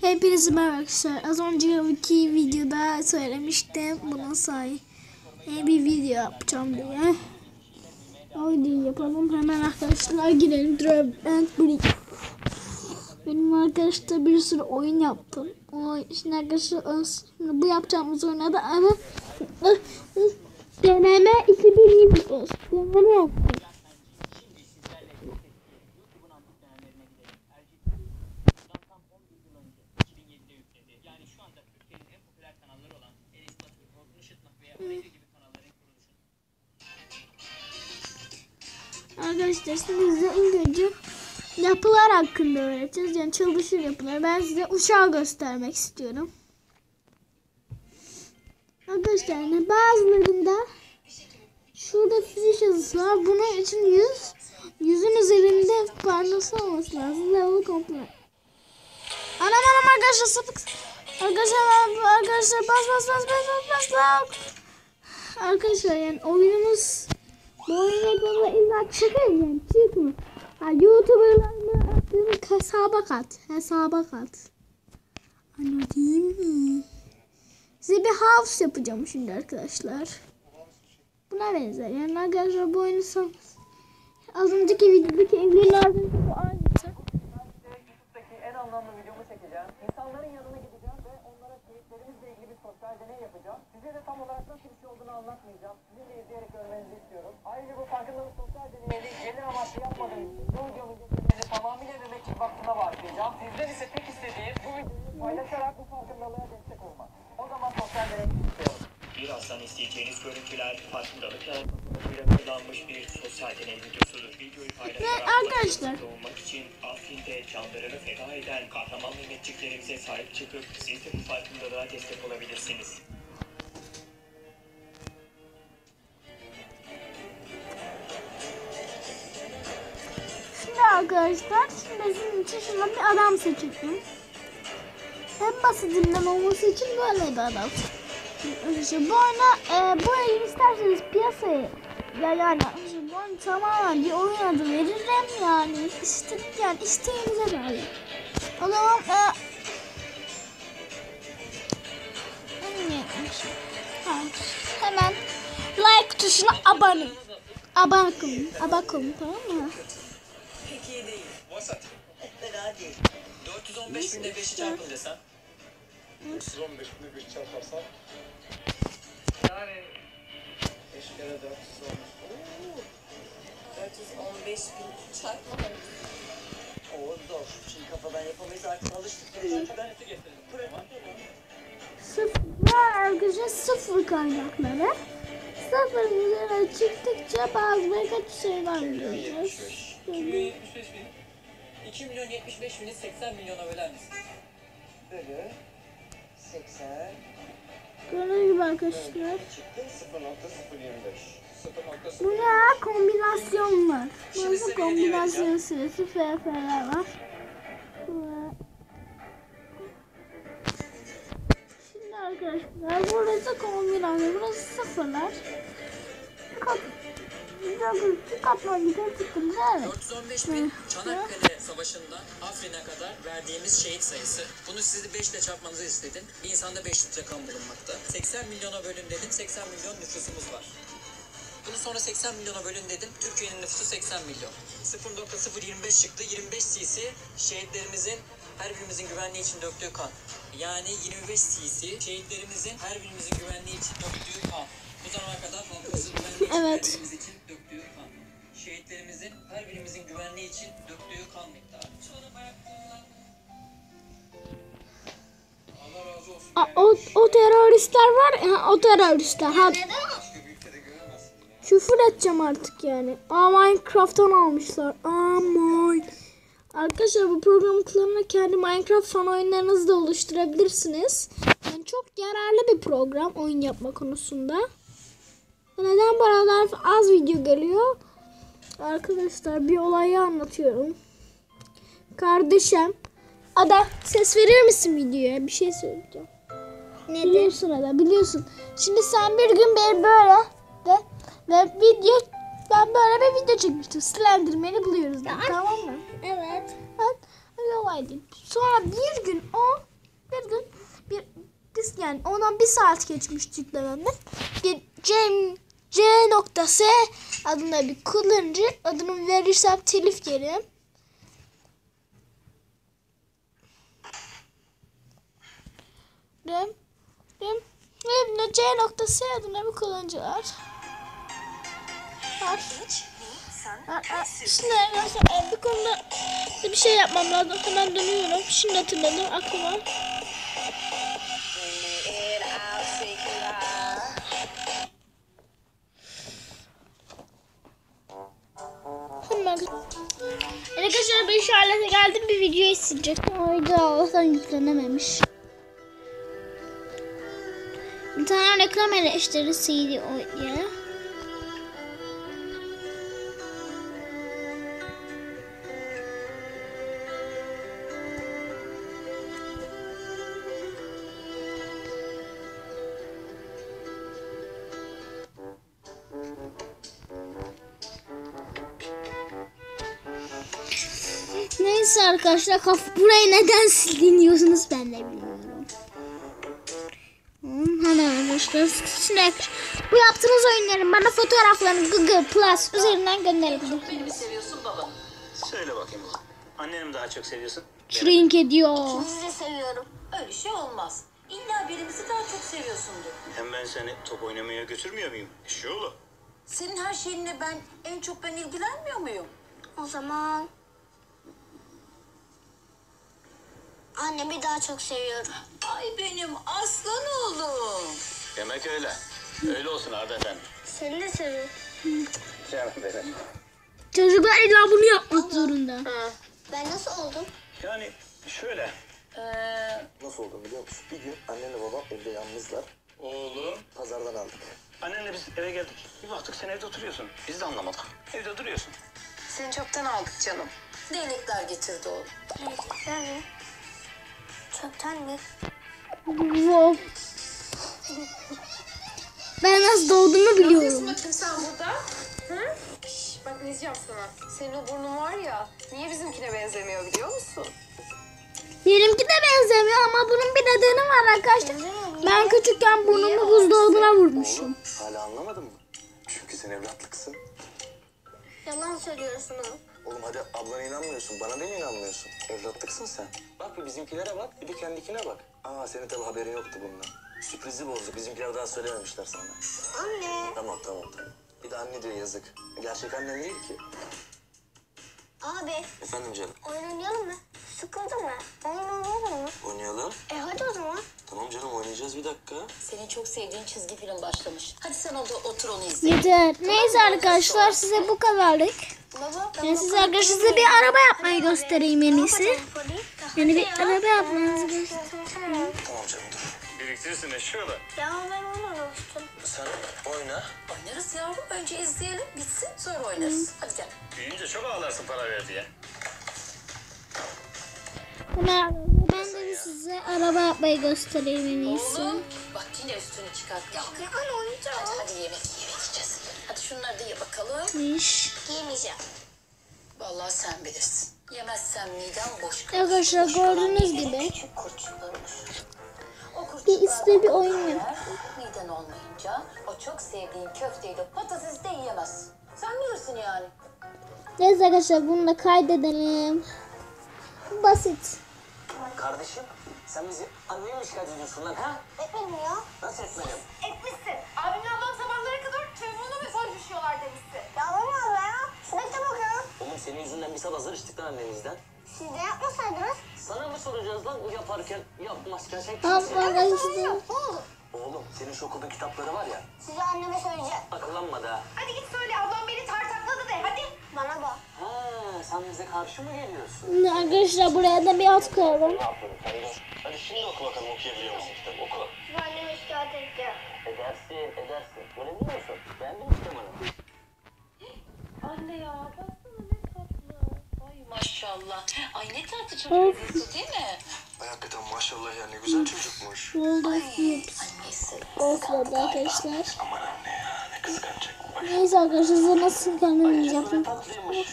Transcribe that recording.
Hepinize merhaba arkadaşlar. Az önceki videoda söylemiştim bunun say e, bir video yapacağım diye. Videoyu yapalım. Hemen arkadaşlar girelim. Drop and Brick. Benim arkadaşlar bir sürü oyun yaptım. O şimdi arkadaşlar bu yapacağımız oyuna da ama deneme 2020 deneme yaptım. Arkadaşlar size önce yapılar hakkında öğreteceğiz. Yani çalışır yapılar. Ben size uçağı göstermek istiyorum. Arkadaşlar yani bazılarında şurada fiziş yazısı var. Bunun için yüz yüzün üzerinde parçası olması lazım. Level komple. Anam anam arkadaşlar sapık. Arkadaşlar arkadaşlar bas bas bas bas bas bas. Arkadaşlar yani oyunumuz bu oyuna bana illa yani çıkma. Ha, YouTuber'larla attığın hesaba kat. Hesaba kat. Anladın mı? Size bir house yapacağım şimdi arkadaşlar. Buna benzer. Yani arkadaşlar bu oyunu. Az önceki videodaki evlilerden bu deney yapacağım. Size de tam olarak nasıl bir şey olduğunu anlatmayacağım. Sizin de izleyerek görmenizi istiyorum. Ayrıca bu farkındalık sosyal deneyleri gelir amaçlı yapmadığım için bu videomun getirdiğini tamamıyla emekçi vaktine bağışlayacağım. Sizden ise tek istediğim bu videoyu paylaşarak bu farkındalığa destek olmak. O zaman sosyal deney istiyorum. Birazdan isteyeceğiniz görüntüler farkındalık yaratmasıyla kullanmış bir sosyal deney videosudur. Videoyu paylaşarak arkadaşlar. olmak için Afrin'de canlarını feda eden kahraman Mehmetçiklerimize sahip çıkıp siz de bu farkındalığa destek olabilirsiniz. Arkadaşlar şimdi sizin için şuradan bir adam seçeceğim. En basitinden olması için böyle bir adam. Arkadaşlar bu oyuna e, bu oyunu isterseniz piyasaya ya yani bu oyunu tamamen bir oyun adı veririm yani işte yani isteğinize bağlı. O zaman e, hemen like tuşuna abone. Abone olun tamam mı? 415 binde 5'i çarpın desem. 315 binde 5 çarparsan Yani 5 kere 4 olmuş. 415 bin çarpma. O zor. Şimdi kafadan yapamayız artık alıştık. Ben Sıfır, arkadaşlar sıfır kaynakları. Sıfır üzerine çıktıkça bazı birkaç şey var göreceğiz. 2 milyon 75 bin. 2 milyon 75 bini 80 milyona böler misin? bölü 80 Gördüğünüz gibi arkadaşlar. Çıktı 0.025. 0.0 Bu ne? Kombinasyon var. Burası kombinasyon süresi FF'ler var. Şimdi arkadaşlar burası kombinasyon. Burası sıfırlar. Kat, 415 bin Çanakkale Savaşı'ndan Afrin'e kadar verdiğimiz şehit sayısı. Bunu sizi 5 ile çarpmanızı istedim. Bir insanda 5 litre kan bulunmakta. 80 milyona bölün dedim. 80 milyon nüfusumuz var. Bunu sonra 80 milyona bölün dedim. Türkiye'nin nüfusu 80 milyon. 0.025 çıktı. 25 cc şehitlerimizin her birimizin güvenliği için döktüğü kan. Yani 25 cc şehitlerimizin her birimizin güvenliği için döktüğü kan. Bu zamana kadar halkımızın güvenliği için Evet. için. Şehitlerimizin her birimizin güvenliği için döktüğü kan miktarı. Allah razı olsun. A, o, o teröristler var ya o teröristler. Ha, küfür edeceğim artık yani. Aa Minecraft'tan almışlar. Aman. Arkadaşlar bu programı kullanarak kendi Minecraft fan oyunlarınızı da oluşturabilirsiniz. Yani çok yararlı bir program oyun yapma konusunda. Neden bu aralar az video geliyor? Arkadaşlar bir olayı anlatıyorum. Kardeşim. Ada ses verir misin videoya? Bir şey söyleyeceğim. Ne Biliyorsun Ada biliyorsun. Şimdi sen bir gün beni böyle ve, ve video ben böyle bir video çekmiştim. Slenderman'i buluyoruz. dedim, tamam mı? Evet. Ben öyle olaydım. Sonra bir gün o bir gün bir biz yani ondan bir saat geçmiş yüklememden bir Cem C nokta S adında bir kullanıcı adını verirsem telif yerim. Dem dem dem C nokta S adında bir kullanıcı var. Var. Şimdi arkadaşlar bir konuda bir şey yapmam lazım. Hemen dönüyorum. Şimdi hatırladım aklıma. Hemen. Arkadaşlar ben şu geldim bir video isteyecektim. O video Allah'tan yüklenememiş. Bir tane reklam eleştirisiydi o diye. Arkadaşlar kaf burayı neden sildin diyorsunuz ben de bilmiyorum. Hemen arkadaşlar şimdi bu yaptığınız oyunların bana fotoğraflarını Google Plus üzerinden gönderebilirsiniz. Beni mi seviyorsun baba? Söyle bakayım. Anneni mi daha çok seviyorsun? Shrink ediyor. Sizi seviyorum. Öyle şey olmaz. İlla birimizi daha çok seviyorsundur. Hem ben seni top oynamaya götürmüyor muyum? Şu oğlu. Senin her şeyinle ben en çok ben ilgilenmiyor muyum? O zaman annemi daha çok seviyorum. Ay benim aslan oğlum. Demek öyle. Öyle olsun Arda Efendi. Seni de seviyorum. Canım benim. Çocuklar illa bunu yapmak zorunda. Ben nasıl oldum? Yani şöyle. Ee, Nasıl oldu biliyor musun? Bir gün annemle babam evde yalnızlar. Oğlum. Pazardan aldık. Annenle biz eve geldik. Bir baktık sen evde oturuyorsun. Biz de anlamadık. Evde duruyorsun. seni çöpten aldık canım. Değnekler getirdi oğlum. Çöpten mi? Çöpten mi? Wow. Ben nasıl doğduğumu biliyorum. Bakın sen burada. Hı? Şş, bak ne diyeceğim sana. Senin o burnun var ya, niye bizimkine benzemiyor biliyor musun? Benimki de benzemiyor ama bunun bir nedeni var arkadaşlar. Ben küçükken burnumu buzdolabına vurmuşum. Hala anlamadın mı? Çünkü sen evlatlıksın. Yalan söylüyorsun oğlum. Oğlum hadi ablana inanmıyorsun. Bana da mı inanmıyorsun? Evlatlıksın sen. Bak bir bizimkilere bak. Bir de kendikine bak. Aa senin tabi haberin yoktu bundan. Sürprizi bozdu. Bizimkiler daha söylememişler sana. Anne. Tamam tamam tamam. Bir de anne diyor yazık. Gerçek annen değil ki. Abi Efendim canım. oyun oynayalım mı? Sıkıldın mı? Oyun oynayalım mı? Oynayalım. E hadi o zaman. Tamam canım oynayacağız bir dakika. Senin çok sevdiğin çizgi film başlamış. Hadi sen orada otur onu izle. Yeter. Neyse arkadaşlar size bu kadarlık. Baba ben size arkadaşlar size bir araba yapmayı göstereyim en iyisi. Yani bir araba yapmanızı göstereyim. Tamam canım dur. Biriktirirsin eşyalı. Ya ben oynamıştım. Sen oyna. Oynarız yavrum. Önce izleyelim bitsin sonra oynarız. Hadi gel. Büyüyünce çok ağlarsın para ver diye. Ben de size araba yapmayı göstereyim en iyisi. Oğlum bak yine üstünü çıkart. Ya, anne oynayacağım. hadi, hadi yemek yemek yiyeceğiz. Hadi şunları da ye bakalım. İş. Yemeyeceğim. Vallahi sen bilirsin. Yemezsen miden boş kalır. Arkadaşlar gördüğünüz gibi Küçük bir iste bir oyun yap. Miden olmayınca o çok sevdiğin köfteyle patatesi de yiyemez. Sen bilirsin yani. Neyse arkadaşlar bunu da kaydedelim. Basit. Kardeşim sen bizi anneye mi şikayet ediyorsun lan ha? Etmedim ya. Nasıl etmedim? Etmişsin. Abimle ablam sabahlara kadar telefonuna mesaj düşüyorlar demişsin. Ya baba ya. Sürekli bakıyorum. Oğlum senin yüzünden bir sabah zır içtik lan annemizden. Siz de yapmasaydınız. Sana mı soracağız lan yaparken yapmazken sen kimsin? arkadaşlar. Ne oldu? Oğlum senin şu okulda kitapları var ya Size anneme söyleyeceğim. akıllanma da. Hadi git söyle ablam beni tartakladı de hadi. Bana bak. Ha sen bize karşı mı geliyorsun? Arkadaşlar buraya da bir at koyalım. Hadi şimdi oku bakalım okuyabiliyor musun kitabı oku. Anneme şikayet edeceğim. Edersin edersin. Görebiliyor musun? Beğendin mi kitabını? Anne ya baksana ne tatlı. Ay maşallah. Ay ne tatlı çocuk değil mi? Ay hakikaten maşallah ya ne güzel çocukmuş. Oldu. Annesi. Olmadı arkadaşlar. Aman anne ya ne kıskanacak. Neyse arkadaşlar size nasıl kendimi yapayım. tatlıymış.